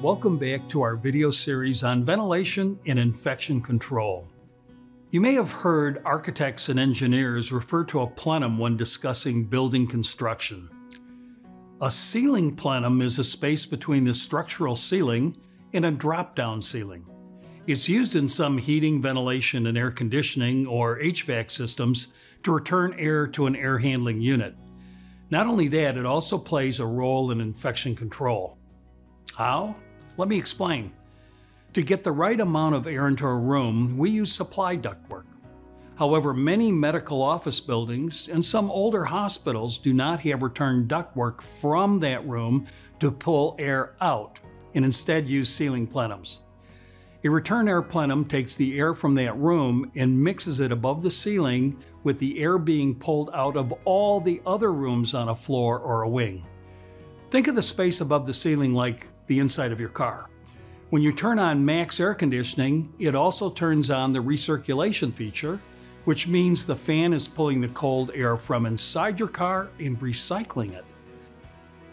welcome back to our video series on ventilation and infection control. You may have heard architects and engineers refer to a plenum when discussing building construction. A ceiling plenum is a space between the structural ceiling and a drop-down ceiling. It's used in some heating, ventilation, and air conditioning or HVAC systems to return air to an air handling unit. Not only that, it also plays a role in infection control. How? Let me explain. To get the right amount of air into a room, we use supply ductwork. However, many medical office buildings and some older hospitals do not have return ductwork from that room to pull air out and instead use ceiling plenums. A return air plenum takes the air from that room and mixes it above the ceiling with the air being pulled out of all the other rooms on a floor or a wing. Think of the space above the ceiling like the inside of your car. When you turn on max air conditioning, it also turns on the recirculation feature, which means the fan is pulling the cold air from inside your car and recycling it.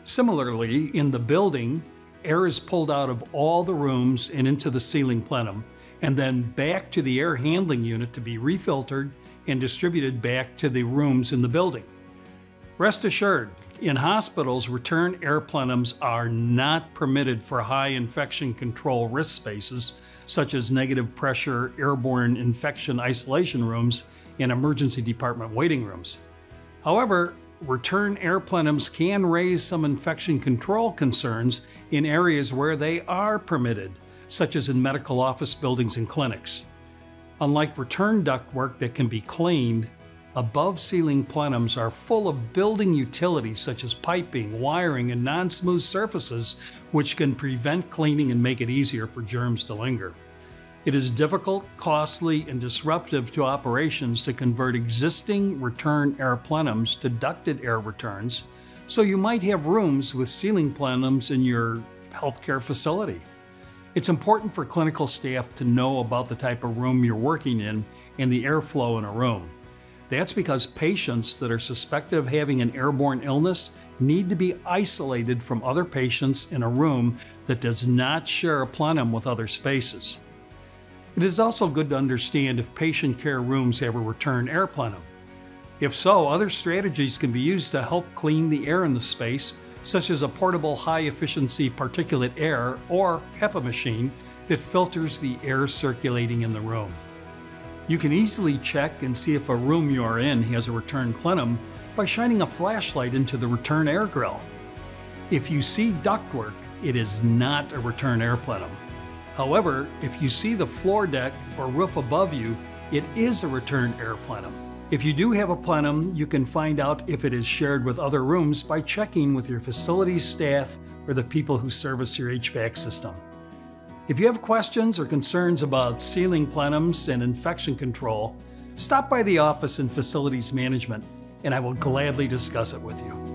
Similarly, in the building, air is pulled out of all the rooms and into the ceiling plenum, and then back to the air handling unit to be refiltered and distributed back to the rooms in the building. Rest assured, in hospitals, return air plenums are not permitted for high infection control risk spaces, such as negative pressure airborne infection isolation rooms and emergency department waiting rooms. However, return air plenums can raise some infection control concerns in areas where they are permitted, such as in medical office buildings and clinics. Unlike return ductwork that can be cleaned, above ceiling plenums are full of building utilities such as piping, wiring, and non smooth surfaces, which can prevent cleaning and make it easier for germs to linger. It is difficult, costly, and disruptive to operations to convert existing return air plenums to ducted air returns, so you might have rooms with ceiling plenums in your healthcare facility. It's important for clinical staff to know about the type of room you're working in and the airflow in a room. That's because patients that are suspected of having an airborne illness need to be isolated from other patients in a room that does not share a plenum with other spaces. It is also good to understand if patient care rooms have a return air plenum. If so, other strategies can be used to help clean the air in the space, such as a portable high efficiency particulate air or HEPA machine that filters the air circulating in the room. You can easily check and see if a room you are in has a return plenum by shining a flashlight into the return air grill. If you see ductwork, it is not a return air plenum. However, if you see the floor deck or roof above you, it is a return air plenum. If you do have a plenum, you can find out if it is shared with other rooms by checking with your facilities staff or the people who service your HVAC system. If you have questions or concerns about ceiling plenums and infection control, stop by the office in facilities management and I will gladly discuss it with you.